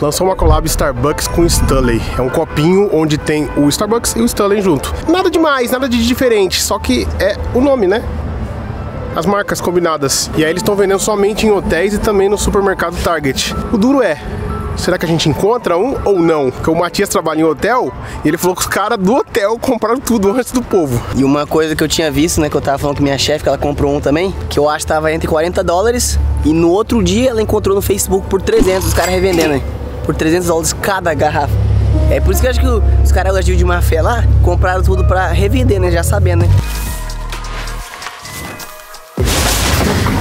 lançou uma collab Starbucks com Stanley. É um copinho onde tem o Starbucks e o Stanley junto. Nada demais, nada de diferente, só que é o nome, né? As marcas combinadas. E aí eles estão vendendo somente em hotéis e também no supermercado Target. O duro é, Será que a gente encontra um ou não? Porque o Matias trabalha em hotel e ele falou que os caras do hotel compraram tudo antes do povo. E uma coisa que eu tinha visto, né, que eu tava falando com minha chefe, que ela comprou um também, que eu acho que tava entre 40 dólares e no outro dia ela encontrou no Facebook por 300, os caras revendendo, né? Por 300 dólares cada garrafa. É por isso que eu acho que os caras agir de má fé lá compraram tudo pra revender, né? Já sabendo, né?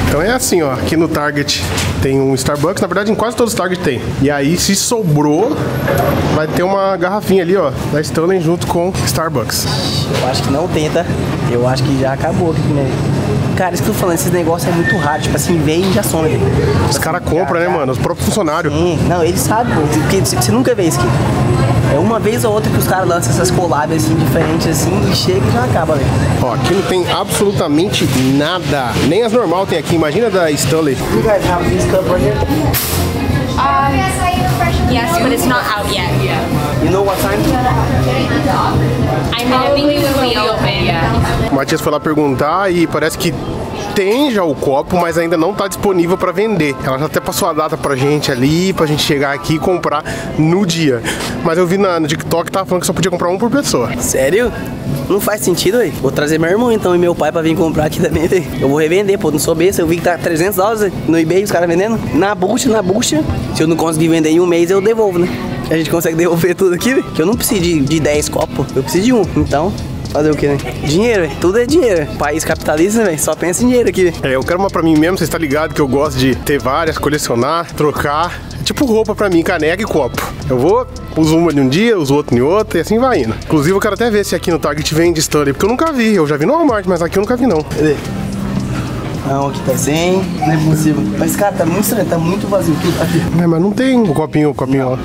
Então é assim, ó, aqui no Target tem um Starbucks, na verdade em quase todos os Target tem. E aí se sobrou, vai ter uma garrafinha ali, ó, da Stanley junto com Starbucks. Eu acho que não tem, tá? Eu acho que já acabou aqui né? Cara, isso que eu tô falando, esses negócios é muito raro, tipo assim, vem e já some. Os caras compram, né, mano? Os próprios funcionários. Sim, não, eles sabem, porque você nunca vê isso aqui. É uma vez ou outra que os caras lançam essas collabs assim, diferentes assim, e chega e já acaba, velho. Ó, aqui não tem absolutamente nada. Nem as normal tem aqui, imagina da Stanley. You guys have this cup right here? Um, yes, but it's not out yet. You know what time? I mean, I think we will be open. Yeah. Matias foi lá perguntar e parece que tem já o copo, mas ainda não está disponível para vender. Ela já até passou a data pra gente ali, pra gente chegar aqui e comprar no dia. Mas eu vi na, no TikTok tava falando que só podia comprar um por pessoa. Sério? Não faz sentido, velho. Vou trazer meu irmão então e meu pai pra vir comprar aqui também. Eu vou revender, pô. Não sou besta. Eu vi que tá 300 dólares no eBay os caras vendendo. Na bucha, na bucha. Se eu não conseguir vender em um mês, eu devolvo, né? A gente consegue devolver tudo aqui. Que eu não preciso de, de 10 copos, eu preciso de um. Então, Fazer o que, né? Dinheiro, véio. tudo é dinheiro. País capitalista, velho, só pensa em dinheiro aqui. É, eu quero uma pra mim mesmo, você está ligado que eu gosto de ter várias, colecionar, trocar. É tipo roupa pra mim, caneca e copo. Eu vou, uso uma de um dia, uso outro em outro e assim vai indo. Inclusive eu quero até ver se aqui no Target vende Stanley, porque eu nunca vi. Eu já vi no Walmart, mas aqui eu nunca vi não. Cadê? Não, aqui tá sem, não é possível. Mas, cara, tá muito estranho, tá muito vazio tudo aqui. É, mas não tem o copinho, o copinho lá.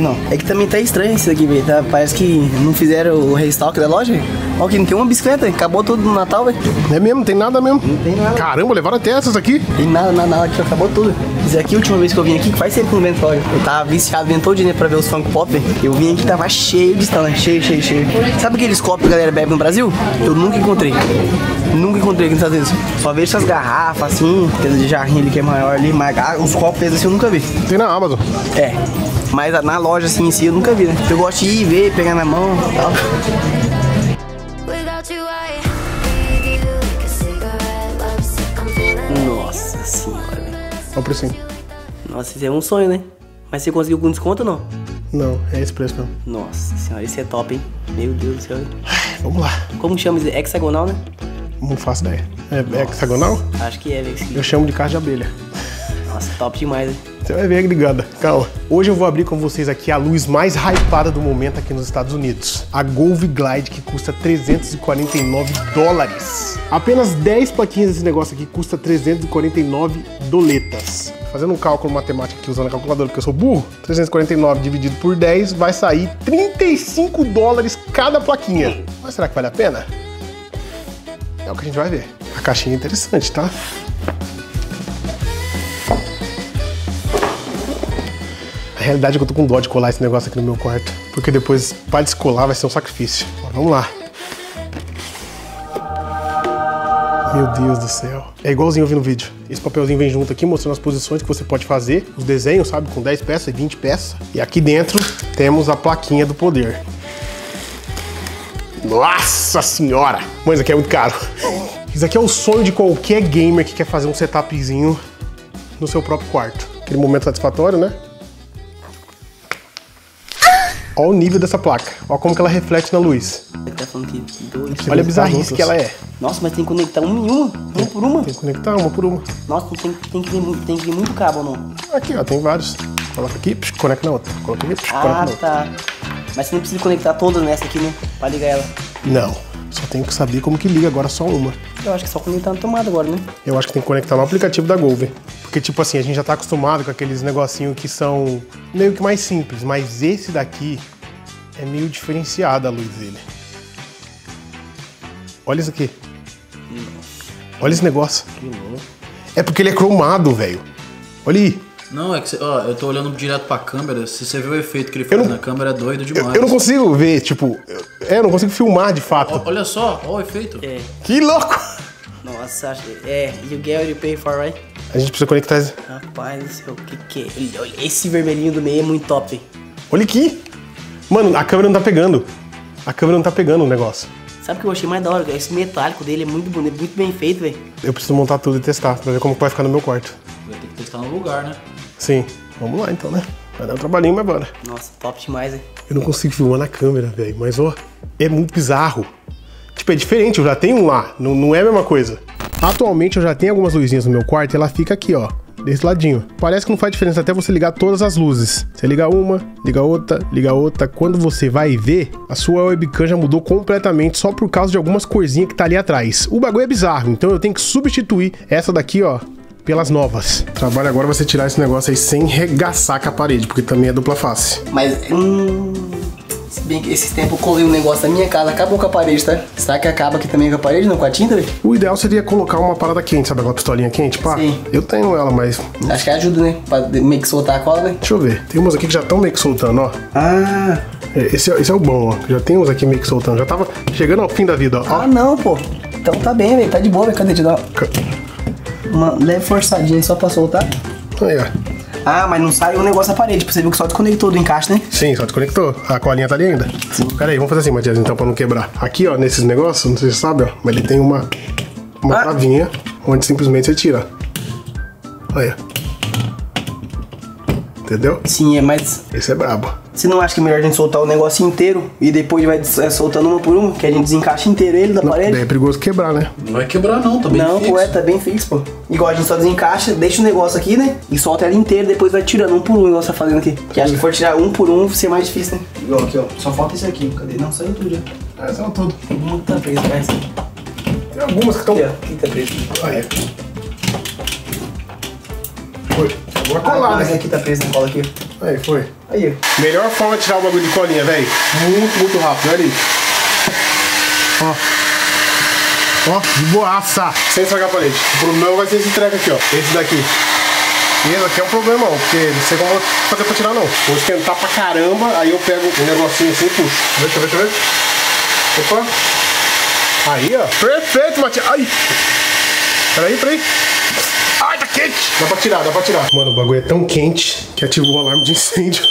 Não. É que também tá estranho isso aqui, velho. Tá? Parece que não fizeram o restock da loja. Ó, aqui não tem uma bicicleta, acabou tudo no Natal, velho. É mesmo, não tem nada mesmo. Não tem nada. Caramba, levaram até essas aqui. Tem nada, nada, nada, aqui acabou tudo. Isso aqui, a última vez que eu vim aqui, que faz eu não vendo loja. Eu tava viciado, vendo todo dia pra ver os funk pop. Eu vim aqui, tava cheio de stand, cheio, cheio, cheio. Sabe aqueles copos que a galera bebe no Brasil? Eu nunca encontrei. Nunca encontrei aqui nos Estados Unidos. Só vejo essas garrafas assim, aquele de jarrinho ali que é maior ali, mas ah, os copos assim eu nunca vi. Tem na Amazon. É. Mas na loja assim em si eu nunca vi, né? Eu gosto de ir ver, pegar na mão e tal. Nossa senhora. Olha o precinho. Nossa, isso é um sonho, né? Mas você conseguiu com desconto ou não? Não, é esse preço mesmo. Nossa senhora, isso é top, hein? Meu Deus do céu. Vamos lá. Como chama isso? Hexagonal, né? Não faço ideia. É, é hexagonal? Acho que é, velho. Eu chamo de caixa de abelha. Nossa, top demais, hein? Você vai ver ligada. Calma. Hoje eu vou abrir com vocês aqui a luz mais hypada do momento aqui nos Estados Unidos. A Golf Glide, que custa 349 dólares. Apenas 10 plaquinhas desse negócio aqui custa 349 doletas. Fazendo um cálculo matemático aqui usando a calculadora, porque eu sou burro, 349 dividido por 10 vai sair 35 dólares cada plaquinha. Mas será que vale a pena? É o que a gente vai ver. A caixinha é interessante, tá? Realidade é que eu tô com dó de colar esse negócio aqui no meu quarto. Porque depois, para descolar, vai ser um sacrifício. Ó, vamos lá. Meu Deus do céu. É igualzinho eu vi no vídeo. Esse papelzinho vem junto aqui, mostrando as posições que você pode fazer. Os desenhos, sabe? Com 10 peças e 20 peças. E aqui dentro temos a plaquinha do poder. Nossa senhora! Mas isso aqui é muito caro. Isso aqui é o sonho de qualquer gamer que quer fazer um setupzinho no seu próprio quarto. Aquele momento satisfatório, né? Olha o nível dessa placa. Olha como que ela reflete na luz. Ele tá falando que dois. Olha a bizarrice que ela é. Nossa, mas tem que conectar uma em uma? Uma por uma? Tem que conectar uma por uma. Nossa, tem, tem, que, vir, mu- tem que vir muito cabo ou não? Aqui, ó, tem vários. Coloca aqui, psh, conecta na outra. Coloca aqui, psh, conecta Ah, na outra. tá. Mas você nem precisa conectar todas nessa aqui, né? Pra ligar ela. Não, só tenho que saber como que liga agora só uma. Eu acho que só conectar na tomada agora, né? Eu acho que tem que conectar no aplicativo da Golver. Porque, tipo assim, a gente já tá acostumado com aqueles negocinhos que são meio que mais simples, mas esse daqui é meio diferenciado a luz dele. Olha isso aqui. Olha esse negócio. É porque ele é cromado, velho. Olha aí. Não, é que você, ó, eu tô olhando direto pra câmera. Se você vê o efeito que ele faz não- na câmera, é doido Eu, demais. eu não consigo ver, tipo. eu- É, eu não consigo filmar de fato. Ó, olha só, ó o efeito. É. Que louco! Nossa, é, you get what you pay for, right? A gente precisa conectar. esse- Rapaz do céu, o que que é? Esse vermelhinho do meio é muito top. Olha aqui! Mano, a câmera não tá pegando. A câmera não tá pegando o negócio. Sabe o que eu achei mais da hora? Esse metálico dele é muito bonito, muito bem feito, velho. Eu preciso montar tudo e testar pra ver como vai ficar no meu quarto. Vai ter que testar no lugar, né? Sim. Vamos lá então, né? Vai dar um trabalhinho, mas bora. Nossa, top demais, hein? Eu não consigo filmar na câmera, velho. Mas, ó, é muito bizarro. Tipo, é diferente, eu já tenho um lá. Não, não é a mesma coisa. Atualmente eu já tenho algumas luzinhas no meu quarto e ela fica aqui, ó. Desse ladinho. Parece que não faz diferença até você ligar todas as luzes. Você liga uma, liga outra, liga outra. Quando você vai ver, a sua webcam já mudou completamente só por causa de algumas corzinhas que tá ali atrás. O bagulho é bizarro, então eu tenho que substituir essa daqui, ó, pelas novas. O trabalho agora vai ser tirar esse negócio aí sem regaçar com a parede, porque também é dupla face. Mas, hum. Se bem que esse tempo eu colei um negócio da minha casa, acabou com a parede, tá? Será que acaba aqui também com a parede, não com a tinta? O ideal seria colocar uma parada quente, sabe aquela pistolinha quente? Pá, Sim. eu tenho ela, mas. Acho que ajuda, né? Pra de- meio que soltar a cola, né? Deixa eu ver. Tem umas aqui que já estão meio que soltando, ó. Ah, É, Esse, é- esse é o bom, ó. Já tem uns aqui meio que soltando. Já tava chegando ao fim da vida, ó. ah não, pô. Então tá bem, velho. Tá de boa, velho. Cadê? Te dar uma leve forçadinha só pra soltar. Aí, ó. Ah, mas não saiu o negócio da parede. Você viu que só desconectou do encaixe, né? Sim, só desconectou. A colinha tá ali ainda. Pera aí, vamos fazer assim, Matias, então, pra não quebrar. Aqui, ó, nesses negócios, não sei se você sabe, ó. Mas ele tem uma. Uma Ah. travinha onde simplesmente você tira. Olha. Entendeu? Sim, é, mas Esse é brabo. Você não acha que é melhor a gente soltar o negócio inteiro e depois vai é, soltando uma por uma? Que a gente desencaixa inteiro ele da Daí parede? é perigoso quebrar, né? Não vai quebrar não, tá bem Não, fixo. pô, é, tá bem fixo, pô. Igual a gente só desencaixa, deixa o negócio aqui, né? E solta ela inteira, depois vai tirando um por um, igual você tá fazendo aqui. Que acho que for tirar um por um, vai ser mais difícil, né? Igual aqui, ó. Só falta esse aqui. Cadê? Não, saiu tudo já. É, são tudo. Muito tá preso, mas. Tem algumas que estão. Aqui, ó. Aqui tá preso. Olha. Foi. Uma Ah, colada. mas aqui tá preso na cola aqui. Aí, foi. Aí, ó. Melhor forma de tirar o bagulho de colinha, velho. Muito, muito rápido. Olha ali. Ó. Ó, de boaça. Sem estragar a parede. O problema vai ser esse treco aqui, ó. Esse daqui. Esse aqui é um problemão, porque não sei como fazer pra tirar, não. Vou esquentar pra caramba, aí eu pego um negocinho assim e puxo. Deixa eu ver, deixa eu ver. Opa. Aí, ó. Perfeito, Matias. Ai. Peraí, peraí. Quente. Dá pra tirar, dá pra tirar. Mano, o bagulho é tão quente que ativou o alarme de incêndio.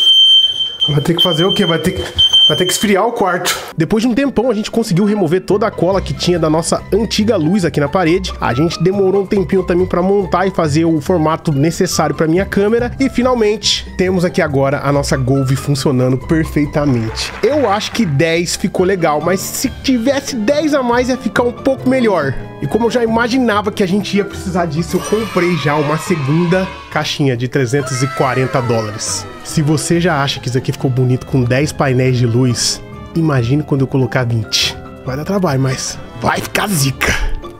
Vai ter que fazer o quê? Vai ter que, vai ter que esfriar o quarto. Depois de um tempão, a gente conseguiu remover toda a cola que tinha da nossa antiga luz aqui na parede. A gente demorou um tempinho também pra montar e fazer o formato necessário pra minha câmera. E finalmente, temos aqui agora a nossa Golf funcionando perfeitamente. Eu acho que 10 ficou legal, mas se tivesse 10 a mais ia ficar um pouco melhor. E como eu já imaginava que a gente ia precisar disso, eu comprei já uma segunda caixinha de 340 dólares. Se você já acha que isso aqui ficou bonito com 10 painéis de luz, imagine quando eu colocar 20. Vai dar trabalho, mas vai ficar zica.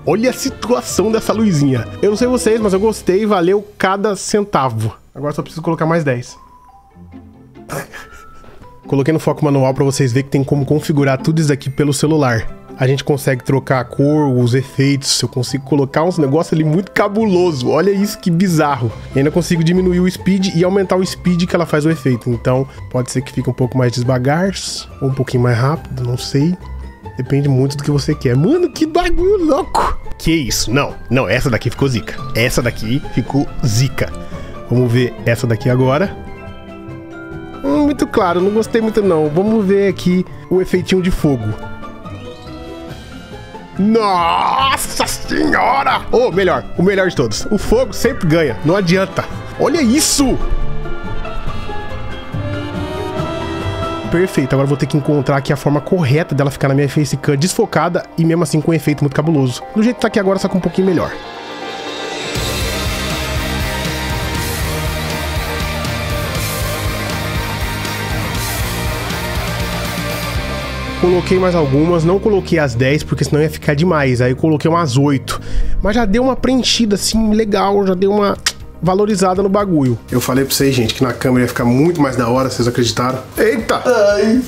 Olha a situação dessa luzinha. Eu não sei vocês, mas eu gostei, valeu cada centavo. Agora só preciso colocar mais 10. Coloquei no foco manual para vocês verem que tem como configurar tudo isso aqui pelo celular. A gente consegue trocar a cor, os efeitos, eu consigo colocar uns negócios ali muito cabuloso. Olha isso que bizarro. Ainda consigo diminuir o speed e aumentar o speed que ela faz o efeito. Então, pode ser que fique um pouco mais devagar ou um pouquinho mais rápido, não sei. Depende muito do que você quer. Mano, que bagulho louco! Que isso? Não, não, essa daqui ficou zica. Essa daqui ficou zica. Vamos ver essa daqui agora. Hum, muito claro, não gostei muito não. Vamos ver aqui o efeitinho de fogo. Nossa senhora! Ou melhor, o melhor de todos. O fogo sempre ganha, não adianta. Olha isso! Perfeito, agora vou ter que encontrar aqui a forma correta dela ficar na minha facecam desfocada e mesmo assim com um efeito muito cabuloso. Do jeito que tá aqui agora, só que um pouquinho melhor. Coloquei mais algumas, não coloquei as 10 porque senão ia ficar demais. Aí eu coloquei umas 8. Mas já deu uma preenchida assim legal, já deu uma valorizada no bagulho. Eu falei pra vocês, gente, que na câmera ia ficar muito mais da hora, vocês acreditaram? Eita! Ai.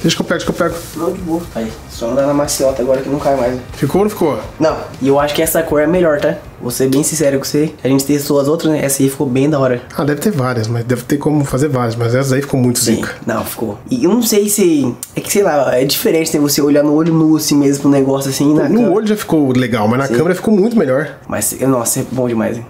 Deixa que eu pego, deixa que eu pego. Não, de boa. Aí, só andar na maciota agora que não cai mais. Ficou ou não ficou? Não, e eu acho que essa cor é melhor, tá? Vou ser bem sincero com você. A gente testou as outras, né? Essa aí ficou bem da hora. Ah, deve ter várias, mas deve ter como fazer várias, mas essa aí ficou muito Sim. zica. Não, ficou. E eu não sei se. É que sei lá, é diferente né, você olhar no olho nu assim mesmo pro negócio assim. Na No câmera. olho já ficou legal, mas na Sim. câmera ficou muito melhor. Mas, nossa, é bom demais, hein?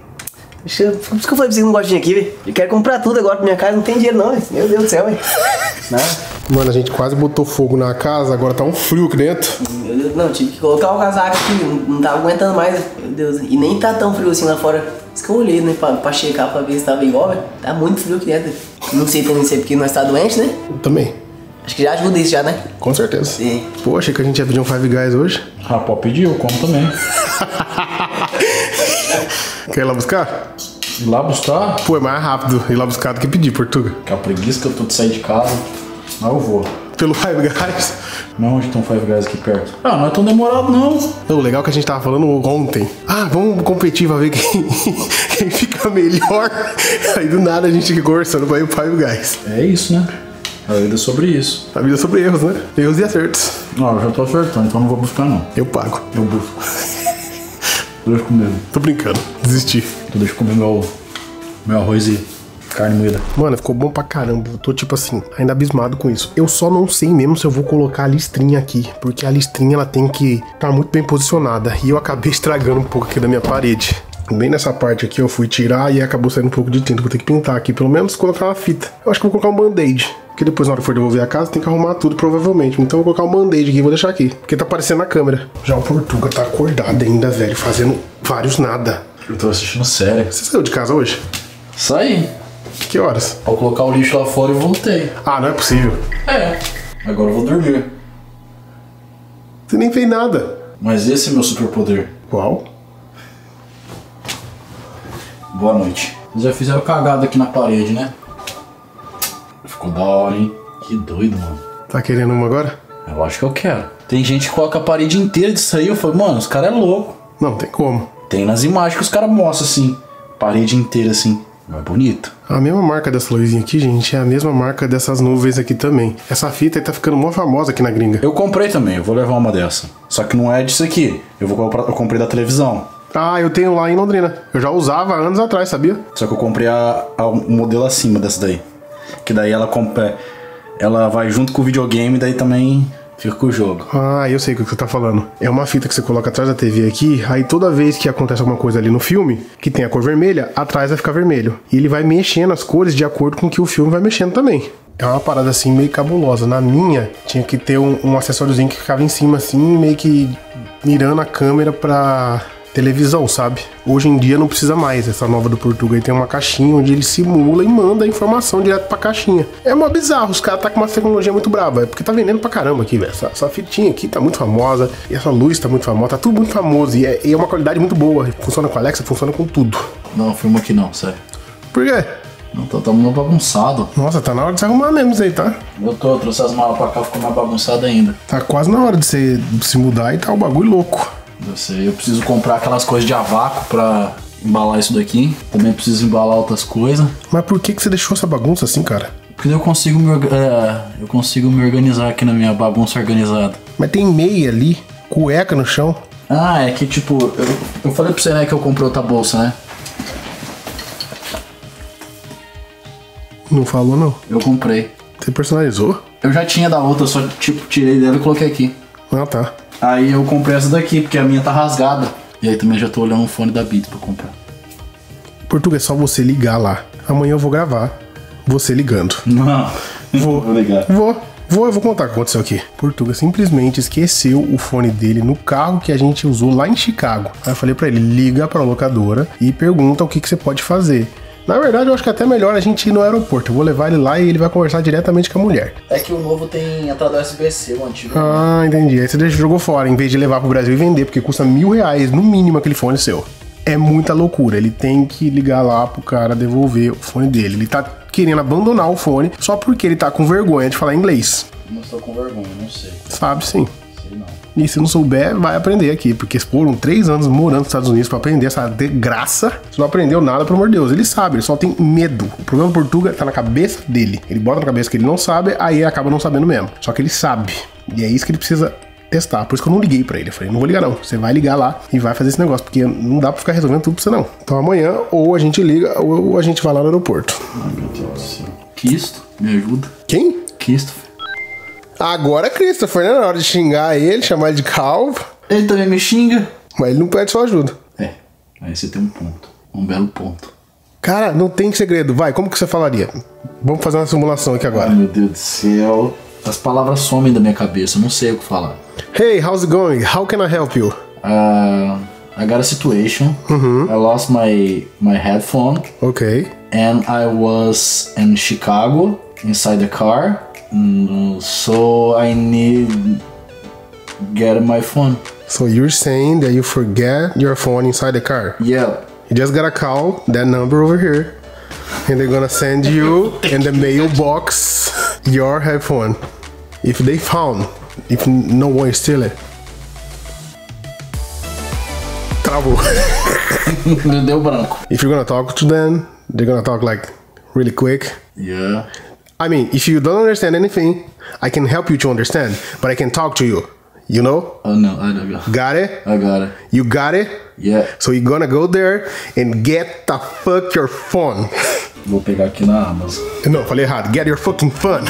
Deixa Por isso que eu falei pra você que não gosta de vir aqui, velho. Eu quero comprar tudo agora pra minha casa, não tem dinheiro não, velho. Meu Deus do céu, velho. Nada. Mano, a gente quase botou fogo na casa, agora tá um frio aqui dentro. Meu Deus, não, tive que colocar o casaco aqui, não, não tava aguentando mais, meu Deus. E nem tá tão frio assim lá fora. Isso que eu olhei, né, pra, pra checar, pra ver se tava igual, velho. Tá muito frio aqui dentro. Não sei também se é porque nós tá doente, né? Eu também, Acho que já ajuda isso já, né? com certeza. Sim. Pô, achei que a gente ia pedir um Five Guys hoje. Ah, pode pedir, eu como também. Quer ir lá buscar? Ir lá buscar, Pô, é mais rápido ir lá buscar do que pedir, Portuga. que a preguiça que eu tô de sair de casa. Mas eu vou. Pelo Five Guys. Mas onde um Five Guys aqui perto? Ah, não é tão demorado não. O legal é que a gente tava falando ontem. Ah, vamos competir pra ver quem, quem fica melhor. Aí do nada a gente conversando pra ir pro Five Guys. É isso, né? A vida é sobre isso. A vida é sobre erros, né? Erros e acertos. Não, eu já tô acertando, então não vou buscar não. Eu pago. Eu busco. Tu deixa comigo. Tô brincando. Desisti. Tu deixa comer meu, meu arroz e carne moída. Mano, ficou bom pra caramba. Eu tô, tipo assim, ainda abismado com isso. Eu só não sei mesmo se eu vou colocar a listrinha aqui. Porque a listrinha, ela tem que estar muito bem posicionada. E eu acabei estragando um pouco aqui da minha parede. Bem nessa parte aqui eu fui tirar e acabou saindo um pouco de tinta. Vou ter que pintar aqui, pelo menos colocar uma fita. Eu acho que vou colocar um band-aid. Porque depois, na hora que for devolver a casa, tem que arrumar tudo, provavelmente. Então eu vou colocar um band-aid aqui e vou deixar aqui. Porque tá aparecendo na câmera. Já o Portuga tá acordado ainda, velho, fazendo vários nada. Eu tô assistindo série. Você saiu de casa hoje? Saí. Que horas? Ao colocar o lixo lá fora eu voltei. Ah, não é possível. É. Agora eu vou dormir. Você nem fez nada. Mas esse é meu superpoder. Qual? Boa noite. Vocês já fizeram cagada aqui na parede, né? Ficou da hora, hein? Que doido, mano. Tá querendo uma agora? Eu acho que eu quero. Tem gente que coloca a parede inteira disso aí. Eu falo, mano, os caras é louco. Não, tem como. Tem nas imagens que os caras mostram assim. Parede inteira assim. Mas bonito. A mesma marca dessa luzinha aqui, gente, é a mesma marca dessas nuvens aqui também. Essa fita aí tá ficando mó famosa aqui na gringa. Eu comprei também, eu vou levar uma dessa. Só que não é disso aqui. Eu vou comprar, eu comprei da televisão. Ah, eu tenho lá em Londrina. Eu já usava anos atrás, sabia? Só que eu comprei a, a- o modelo acima dessa daí. Que daí ela compra. Ela vai junto com o videogame, daí também fica com o jogo. Ah, eu sei o que você tá falando. É uma fita que você coloca atrás da TV aqui, aí toda vez que acontece alguma coisa ali no filme, que tem a cor vermelha, atrás vai ficar vermelho. E ele vai mexendo as cores de acordo com o que o filme vai mexendo também. É uma parada assim meio cabulosa. Na minha, tinha que ter um, um acessóriozinho que ficava em cima assim, meio que mirando a câmera pra televisão, sabe? Hoje em dia não precisa mais. Essa nova do Portugal tem uma caixinha onde ele simula e manda a informação direto pra caixinha. É mó bizarro, os caras tá com uma tecnologia muito brava. É porque tá vendendo pra caramba aqui, velho. Essa, essa fitinha aqui tá muito famosa. E essa luz tá muito famosa. Tá tudo muito famoso. E é, e é uma qualidade muito boa. Funciona com a Alexa, funciona com tudo. Não, filma aqui não, sério. Por quê? Não, tá, tá muito bagunçado. Nossa, tá na hora de se arrumar mesmo isso aí, tá? Eu tô, eu trouxe as malas pra cá, ficou mais bagunçado ainda. Tá quase na hora de você se mudar e tá o bagulho louco. Eu sei, eu preciso comprar aquelas coisas de avaco pra embalar isso daqui. Também preciso embalar outras coisas. Mas por que, que você deixou essa bagunça assim, cara? Porque eu consigo me, é, eu consigo me organizar aqui na minha bagunça organizada. Mas tem meia ali, cueca no chão. Ah, é que tipo, eu, eu falei pra você, né, que eu comprei outra bolsa, né? Não falou, não. Eu comprei. Você personalizou? Eu já tinha da outra, só tipo, tirei dela e coloquei aqui. Ah, tá. Aí eu comprei essa daqui, porque a minha tá rasgada. E aí também já tô olhando um fone da Beats pra comprar. Portugal, é só você ligar lá. Amanhã eu vou gravar. Você ligando. Não. Vou. Vou ligar. Vou. Vou, eu vou contar o que aconteceu aqui. Portuga simplesmente esqueceu o fone dele no carro que a gente usou lá em Chicago. Aí eu falei pra ele, liga pra locadora e pergunta o que, que você pode fazer. Na verdade, eu acho que é até melhor a gente ir no aeroporto. Eu vou levar ele lá e ele vai conversar diretamente com a mulher. É que o novo tem entrada USB-C, o antigo. Ah, entendi. Aí você deixa- jogou fora, em vez de levar pro Brasil e vender, porque custa mil reais no mínimo aquele fone seu. É muita loucura. Ele tem que ligar lá pro cara devolver o fone dele. Ele tá querendo abandonar o fone só porque ele tá com vergonha de falar inglês. Não estou com vergonha, não sei. Sabe sim. Não. E se não souber, vai aprender aqui, porque foram três anos morando nos Estados Unidos pra aprender essa desgraça. Você não aprendeu nada, pelo amor de Deus. Ele sabe, ele só tem medo. O problema do Portuga tá na cabeça dele. Ele bota na cabeça que ele não sabe, aí acaba não sabendo mesmo. Só que ele sabe. E é isso que ele precisa testar. Por isso que eu não liguei pra ele. Eu falei, não vou ligar não. Você vai ligar lá e vai fazer esse negócio, porque não dá pra ficar resolvendo tudo pra você não. Então amanhã ou a gente liga ou a gente vai lá no aeroporto. Ai, meu Deus do céu. Kisto, me ajuda. Quem? Kisto. Agora, Christopher, né? Na hora de xingar ele, chamar ele de calvo. Ele também me xinga. Mas ele não pede sua ajuda. É, aí você tem um ponto. Um belo ponto. Cara, não tem segredo. Vai, como que você falaria? Vamos fazer uma simulação aqui Ai, agora. meu Deus do céu. As palavras somem da minha cabeça, eu não sei o que falar. Hey, how's it going? How can I help you? Uh, I got a situation. I lost my my headphone Ok. and I was in Chicago inside the car. Mm, so I need get my phone. So you're saying that you forget your phone inside the car? Yeah. You just gotta call that number over here, and they're gonna send you in the mailbox your headphone. If they found, if no one steal it. Travou. Deu branco. if you're gonna talk to them, they're gonna talk like really quick. Yeah. I mean, if you don't understand anything, I can help you to understand, but I can talk to you. You know? Oh no, I don't got. Got it? I got it. You got it? Yeah. So you're gonna go there and get the fuck your phone. Vou pegar aqui na Amazon. Não, falei errado. Get your fucking phone.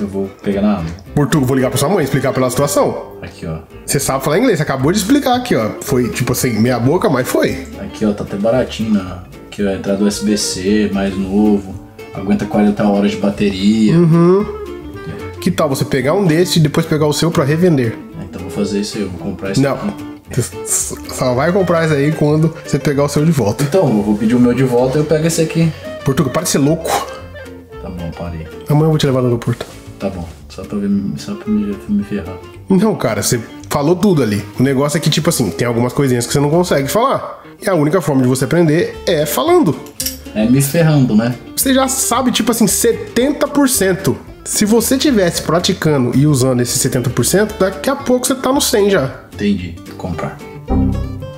Eu vou pegar na Amazon. Portugal, vou ligar pra sua mãe explicar pela situação. Aqui, ó. Você sabe falar inglês, você acabou de explicar aqui, ó. Foi tipo assim, meia boca, mas foi. Aqui, ó, tá até baratinho, né? Aqui, ó, entrada USB-C, mais novo. Aguenta 40 horas de bateria. Que tal você pegar um desse e depois pegar o seu pra revender? Então vou fazer isso aí, eu vou comprar esse Não. aqui. Você só vai comprar isso aí quando você pegar o seu de volta. Então, eu vou pedir o meu de volta e eu pego esse aqui. Portugal, para de ser louco. Tá bom, parei. Amanhã eu vou te levar no aeroporto. Tá bom. Só pra, ver, só pra me, pra me ferrar. Não, cara, você falou tudo ali. O negócio é que, tipo assim, tem algumas coisinhas que você não consegue falar. E a única forma de você aprender é falando. É me ferrando, né? Você já sabe, tipo assim, 70%. Se você tivesse praticando e usando esse 70%, daqui a pouco você tá no 100 já. Entendi. Vou comprar.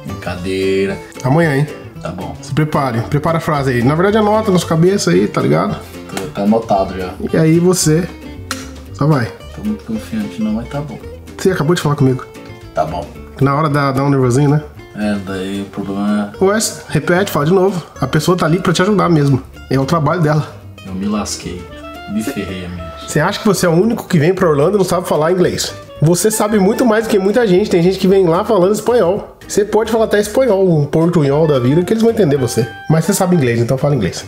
Brincadeira. Amanhã, hein? Tá bom. Se prepare. Prepara a frase aí. Na verdade, anota na sua cabeça aí, tá ligado? Tô, tá anotado já. E aí você só vai. Tô muito confiante não, mas tá bom. Você acabou de falar comigo. Tá bom. Na hora da, dar um nervosinho, né? É, daí o problema Ué, repete, fala de novo. A pessoa tá ali pra te ajudar mesmo. É o trabalho dela. é eu me lasquei. Me ferrei, amigo. Você acha que você é o único que vem pra Orlando e não sabe falar inglês? Você sabe muito mais do que muita gente. Tem gente que vem lá falando espanhol. Você pode falar até espanhol, um portunhol da vida, que eles vão entender você. Mas você sabe inglês, então fala inglês.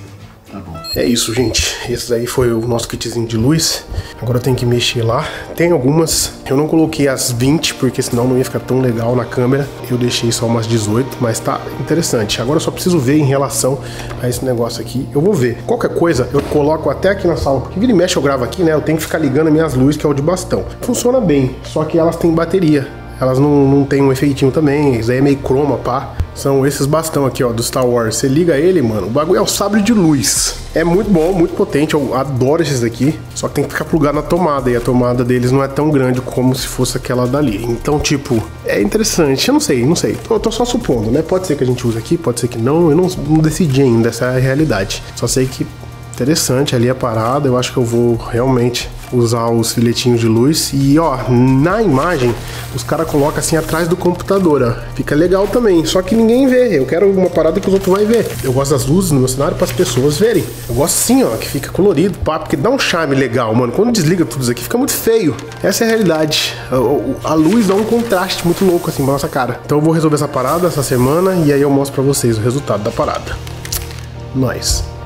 É isso, gente. Esse daí foi o nosso kitzinho de luz. Agora eu tenho que mexer lá. Tem algumas. Eu não coloquei as 20, porque senão não ia ficar tão legal na câmera. Eu deixei só umas 18, mas tá interessante. Agora eu só preciso ver em relação a esse negócio aqui. Eu vou ver. Qualquer coisa, eu coloco até aqui na sala. Porque vira e mexe eu gravo aqui, né? Eu tenho que ficar ligando as minhas luzes, que é o de bastão. Funciona bem, só que elas têm bateria. Elas não, não tem um efeitinho também, isso aí é meio croma, pá. São esses bastão aqui, ó, do Star Wars. Você liga ele, mano, o bagulho é o sabre de luz. É muito bom, muito potente, eu adoro esses daqui. Só que tem que ficar plugado na tomada, e a tomada deles não é tão grande como se fosse aquela dali. Então, tipo, é interessante. Eu não sei, não sei. Eu tô só supondo, né? Pode ser que a gente use aqui, pode ser que não. Eu não, não decidi ainda, essa é a realidade. Só sei que interessante ali a parada. Eu acho que eu vou realmente usar os filetinhos de luz. E ó, na imagem, os caras colocam assim atrás do computador, ó. Fica legal também. Só que ninguém vê. Eu quero uma parada que os outros vão ver. Eu gosto das luzes no meu cenário para as pessoas verem. Eu gosto assim, ó, que fica colorido, pá, porque dá um charme legal, mano. Quando desliga tudo isso aqui, fica muito feio. Essa é a realidade. A, a luz dá um contraste muito louco assim pra nossa cara. Então eu vou resolver essa parada essa semana e aí eu mostro pra vocês o resultado da parada. Nós.